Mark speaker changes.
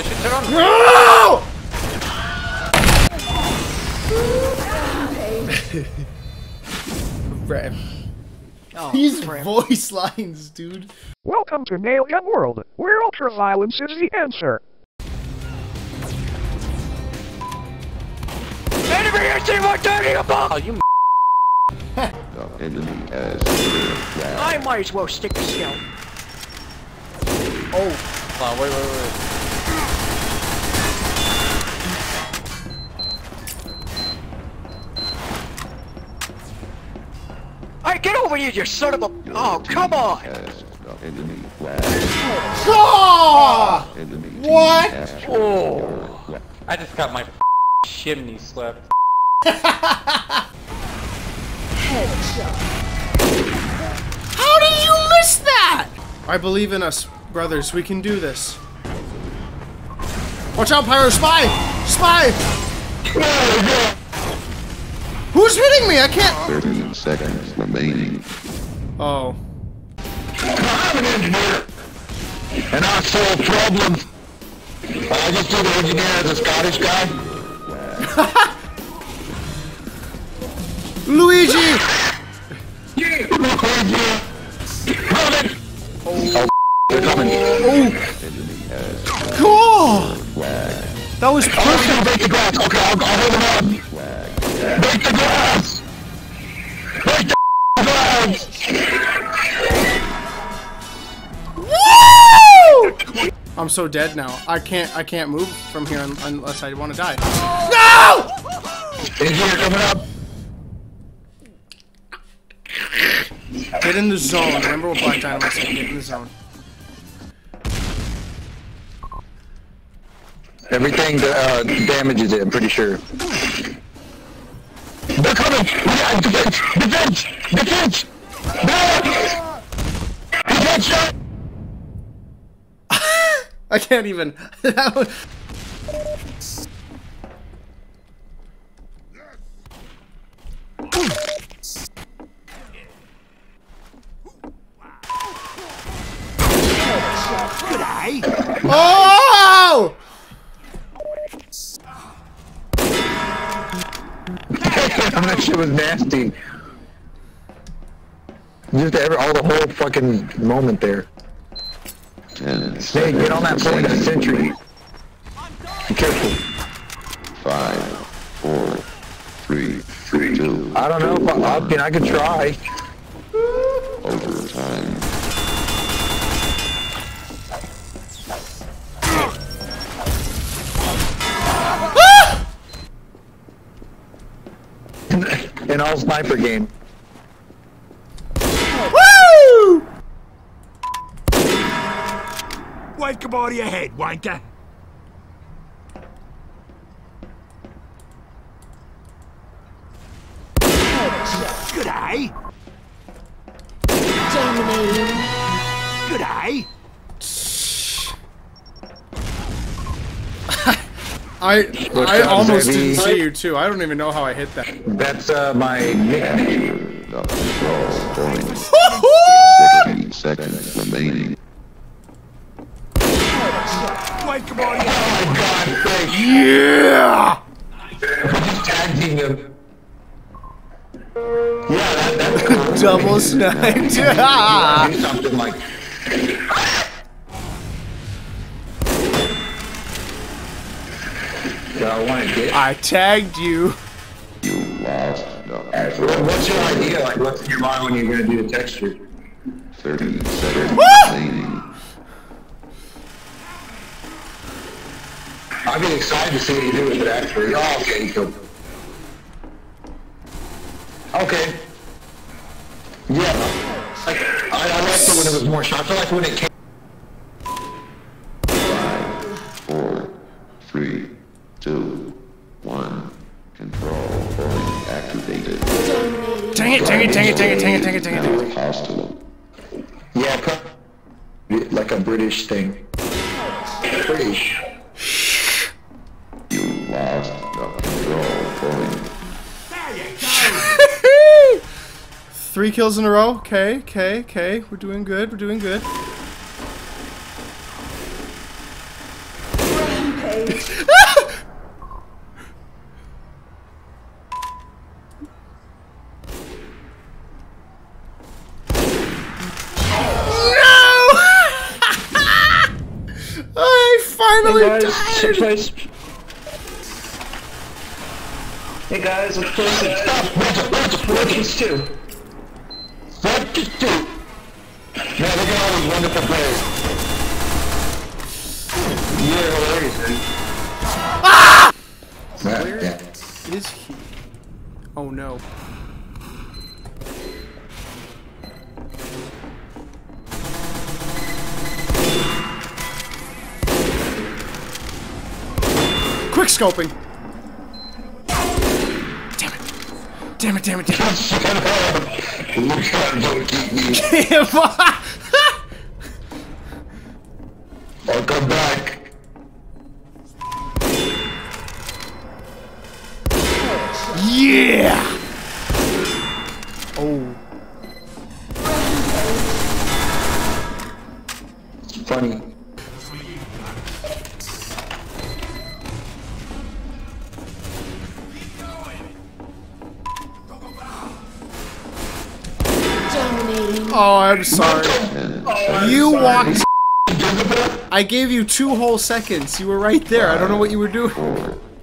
Speaker 1: I turn on. No!
Speaker 2: Oh,
Speaker 1: These voice lines, dude.
Speaker 3: Welcome to Nail World, where ultraviolence is the answer.
Speaker 2: Enemy anti-130 Oh, you
Speaker 4: enemy
Speaker 2: I might as well stick the shell.
Speaker 1: Oh.
Speaker 5: Wow, wait, wait, wait.
Speaker 2: Hey, get over here, you son of a... Oh, come on!
Speaker 4: Has enemy flag. Enemy team
Speaker 1: What?
Speaker 5: Oh. I just got my chimney swept.
Speaker 1: How did you miss that? I believe in us, brothers. We can do this. Watch out, Pyro! Spy! Spy! Who's hitting me? I can't.
Speaker 4: 30 seconds remaining.
Speaker 1: Oh.
Speaker 6: I'm an engineer, and I solve problems. I just do the engineer as a Scottish guy.
Speaker 1: Luigi!
Speaker 6: Coming! Oh. oh, they're coming.
Speaker 4: Enemy has
Speaker 1: Cool!
Speaker 4: flag.
Speaker 1: That was
Speaker 6: I'm
Speaker 1: perfect.
Speaker 6: gonna break the glass. Okay, I'll, I'll hold him on. Break the glass! Break the glass!
Speaker 1: Woo! I'm so dead now. I can't. I can't move from here unless I want to die. No!
Speaker 6: Engineer coming up.
Speaker 1: Get in the zone. Remember what Black Dynamite said. Get in the zone.
Speaker 6: Everything uh, damages it, I'm pretty sure. Defense! Defense! Defense! Defense!
Speaker 1: I can't even. That was- oh!
Speaker 6: That shit was nasty. Just every, all the whole fucking moment there.
Speaker 4: 10
Speaker 6: Hey,
Speaker 4: seconds
Speaker 6: get on that point of the century. Be careful.
Speaker 4: Five, four, three, two,
Speaker 6: I don't know if I, I mean, I could try.
Speaker 4: overtime.
Speaker 6: In all sniper game.
Speaker 1: Woo!
Speaker 7: Wake up out of your head, wanker! Good day!
Speaker 8: Dominating.
Speaker 7: Good day!
Speaker 1: I I almost
Speaker 6: baby?
Speaker 1: didn't see you too. I don't even know how I hit that.
Speaker 6: That's uh, my nickname.
Speaker 4: The.
Speaker 1: Woohoo!
Speaker 4: 60 seconds remaining.
Speaker 7: Wake up out of your head!
Speaker 6: Oh my god,
Speaker 1: Yeah!
Speaker 6: Tag team him. Yeah, that, that's cool.
Speaker 1: Double sniped.
Speaker 6: Something like. Do I want to get?
Speaker 1: I tagged you.
Speaker 4: You lost the
Speaker 6: What- What's your idea? Like, what's in your mind when you're gonna do the texture?
Speaker 4: 30 seconds remaining.
Speaker 6: I'd be excited to see what you do with it actually. Oh, okay, you killed. Okay. Yeah. Like, I, I liked it when it was more shot. I feel like when it came.
Speaker 4: Two, one. Control point activated.
Speaker 1: Dang it, dang it, dang it, dang it, dang it, dang it, dang it, dang it.
Speaker 4: Hostile.
Speaker 6: Yeah, pro- like a British thing. British.
Speaker 4: You lost the control point.
Speaker 7: There you go!
Speaker 1: Three kills in a row. Okay, okay, okay. We're doing good. We're doing good. I
Speaker 8: guys,
Speaker 1: died.
Speaker 8: place. Hey guys, let's play some stuff. Fortress 2.
Speaker 6: Fortress 2. Man, look at all these wonderful players. You're hilarious, dude.
Speaker 4: That,
Speaker 1: Where
Speaker 4: that,
Speaker 1: is he? Oh no. Quick scoping. Damn it. Damn it, damn it, damn it.
Speaker 6: Look out, don't keep me. I'll come back.
Speaker 1: Yeah! Oh.
Speaker 6: It's funny.
Speaker 1: Oh, I'm sorry.
Speaker 4: ten,
Speaker 1: You walked. I gave you two whole seconds. You were right there. I don't know what you were doing.